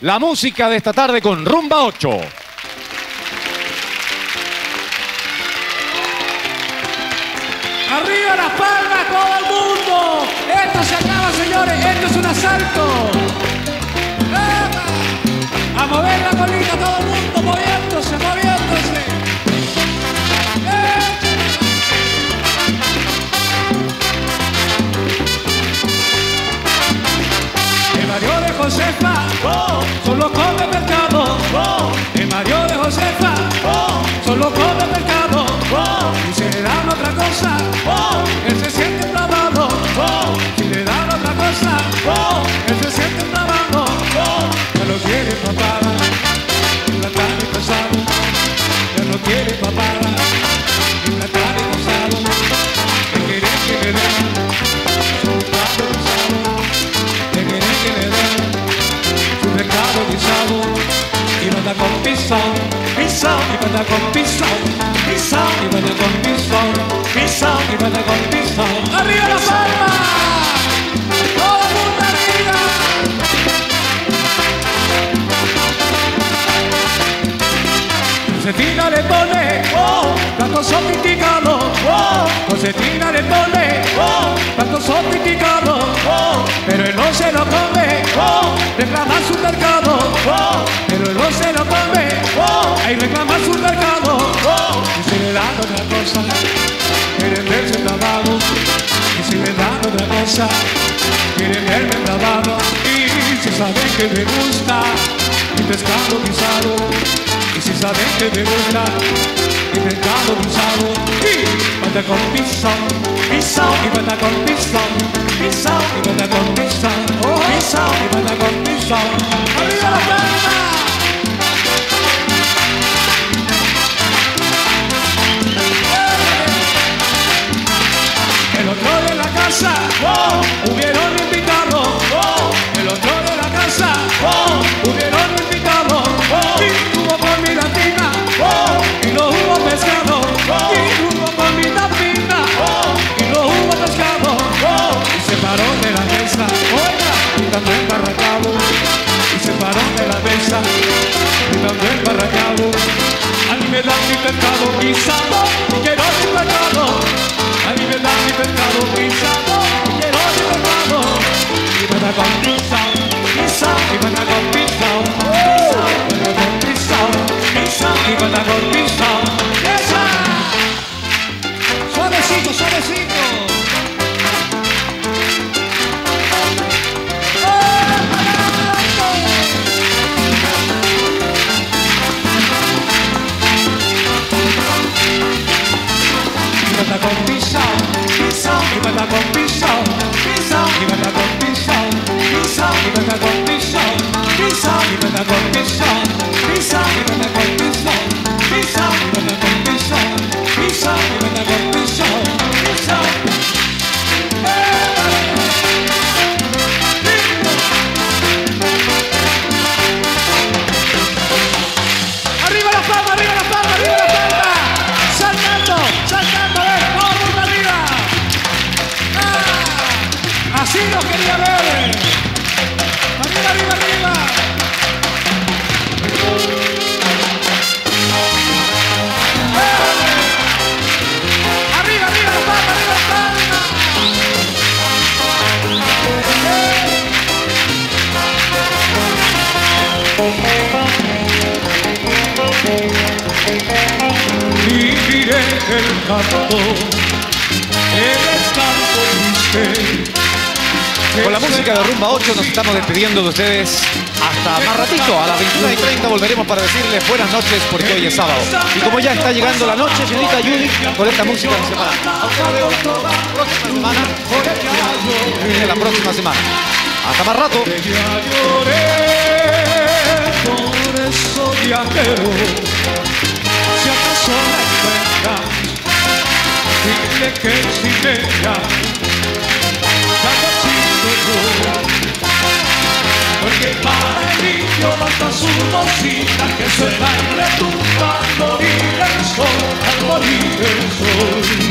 la música de esta tarde con Rumba 8. Arriba las Quiere papada, tarde pasado. Que plato guisado. Que guisado. Y manda con pisón, pisón, y manda con pisón, con y. ¡Arriba la oh, tanto sofisticado, oh, Josefina le pone, oh, tanto sofisticado, oh, pero él no se lo come, oh, reclama su mercado, oh, pero él no se lo come, oh, ahí reclama su mercado, oh, y si le dan otra cosa, quieren verse clavado, y si le dan otra cosa, quieren verme clavado, y si saben que me gusta, mi pescado guisado, y si saben que me gusta pescado guisado y manda con pisón, pisón y manda con pisón y manda con pisón, pisón y manda con pisón. ¡Arriba la palma! El otro de la casa, oh, hubieron embarracado, a mí me da mi pescado guisado, quiero mi pescado. A mí me da mi pescado guisado así lo quería ver. El canto, Con la música de Rumba 8 nos estamos despidiendo de ustedes hasta más ratito. A las 21 y 30 volveremos para decirles buenas noches porque hoy es sábado. Y como ya está llegando la noche, señorita Judy, con esta música de semana. A usted lo veo la próxima semana. Hasta más rato. Si acaso que su bolsita que suena y retumba al el sol, al morir el sol.